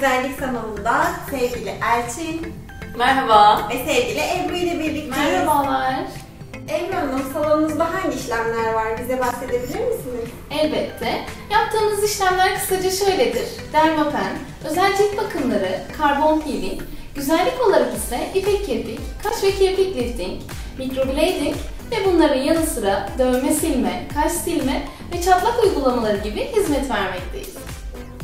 Güzellik Salonu'nda sevgili Elçin Merhaba. ve sevgili Ebru ile birlikteyiz. Merhabalar. Ebru Hanım salonunuzda hangi işlemler var? Bize bahsedebilir misiniz? Elbette. Yaptığımız işlemler kısaca şöyledir. Dermapen, özel cilt bakımları, karbon peeling, güzellik olarak ise ipek kirpik, kaş ve kirpik lifting, microblading ve bunların yanı sıra dövme silme, kaş silme ve çatlak uygulamaları gibi hizmet vermekteyiz.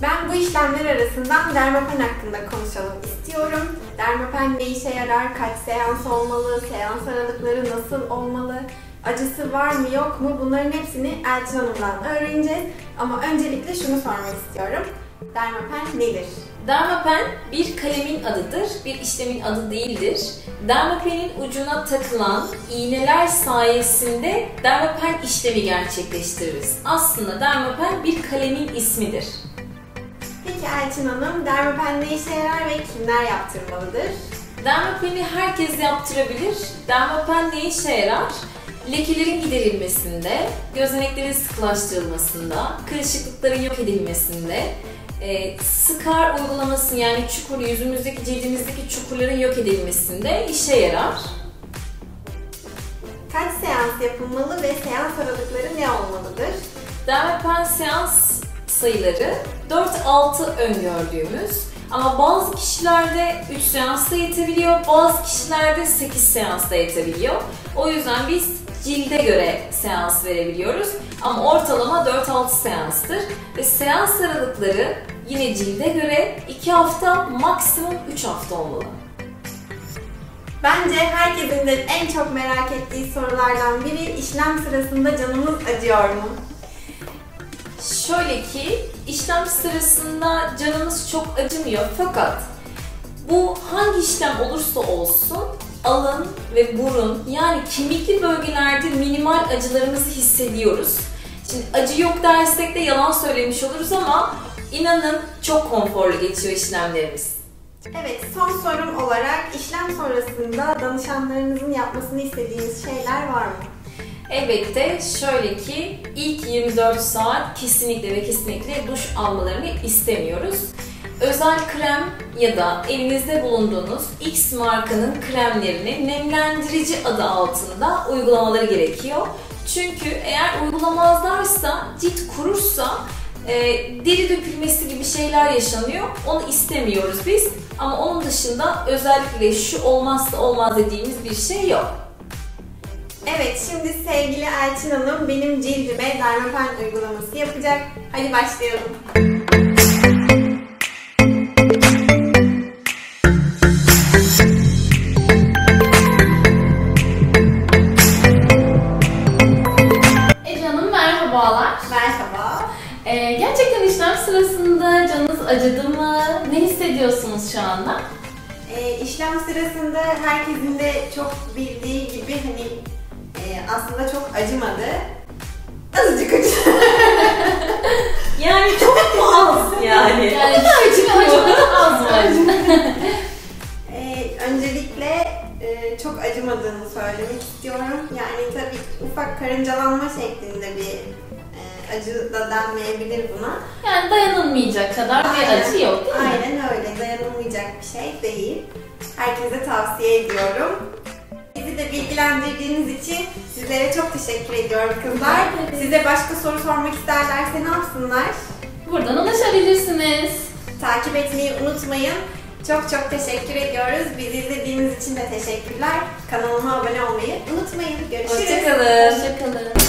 Ben bu işlemler arasından dermapen hakkında konuşalım istiyorum. Dermapen ne işe yarar? Kaç seans olmalı? Seans aralıkları nasıl olmalı? Acısı var mı yok mu? Bunların hepsini Elçin Hanım'dan öğreneceğiz. Ama öncelikle şunu sormak istiyorum. Dermapen nedir? Dermapen bir kalemin adıdır, bir işlemin adı değildir. Dermapenin ucuna takılan iğneler sayesinde dermapen işlemi gerçekleştiririz. Aslında dermapen bir kalemin ismidir. Peki Elçin Hanım, dermapen ne işe yarar ve kimler yaptırmalıdır? Dermapeni herkes yaptırabilir. Dermapen ne işe yarar? Lekelerin giderilmesinde, gözeneklerin sıkılaştırılmasında, kırışıklıkların yok edilmesinde, e, skar uygulaması yani çukur, yüzümüzdeki, cildimizdeki çukurların yok edilmesinde işe yarar. Kaç seans yapılmalı ve seans aralıkları ne olmalıdır? Dermapen seans sayıları 4-6 öngördüğümüz ama bazı kişilerde 3 seansta yetebiliyor, bazı kişilerde 8 seansta yetebiliyor. O yüzden biz cilde göre seans verebiliyoruz ama ortalama 4-6 seanstır ve seans aralıkları yine cilde göre 2 hafta maksimum 3 hafta olmalı. Bence herkesin de en çok merak ettiği sorulardan biri işlem sırasında canımız acıyor mu? Şöyle ki işlem sırasında canımız çok acımıyor fakat bu hangi işlem olursa olsun alın ve burun yani kemikli bölgelerde minimal acılarımızı hissediyoruz. Şimdi acı yok dersek de yalan söylemiş oluruz ama inanın çok konforlu geçiyor işlemlerimiz. Evet, son sorum olarak işlem sonrasında danışanlarınızın yapmasını istediğiniz şeyler var mı? Elbette şöyle ki ilk 24 saat kesinlikle ve kesinlikle duş almalarını istemiyoruz. Özel krem ya da elinizde bulunduğunuz X markanın kremlerini nemlendirici adı altında uygulamaları gerekiyor. Çünkü eğer uygulamazlarsa cilt kurursa e, deri dökülmesi gibi şeyler yaşanıyor. Onu istemiyoruz biz. Ama onun dışında özellikle şu olmazsa olmaz dediğimiz bir şey yok. Evet, şimdi sevgili Elçin Hanım benim cildime dermapen uygulaması yapacak. Hadi başlayalım. Ece Hanım merhabalar. Merhaba. Ee, gerçekten işlem sırasında canınız acıdı mı? Ne hissediyorsunuz şu anda? İşlem sırasında herkesin de çok e, aslında çok acımadı. Azıcık acıdı. Yani çok mu az yani? Yani küçük bir acı mı az mı? Ee, öncelikle e, çok acımadığını söylemek istiyorum. Yani tabii ufak karıncalanma şeklinde bir e, acı da denmeyebilir buna. Yani dayanılmayacak kadar bir acı yok değil mi? Aynen öyle. Dayanılmayacak bir şey değil. Herkese tavsiye ediyorum. Bizi de bilgilendirdiğiniz için sizlere çok teşekkür ediyorum kızlar. Size başka soru sormak isterlerse ne yapsınlar? Buradan ulaşabilirsiniz. Takip etmeyi unutmayın. Çok çok teşekkür ediyoruz. Bizi izlediğiniz için de teşekkürler. Kanalıma abone olmayı unutmayın. Görüşürüz. Hoşçakalın.